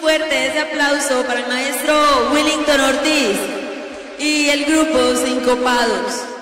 fuerte ese aplauso para el maestro Willington Ortiz y el grupo Sincopados.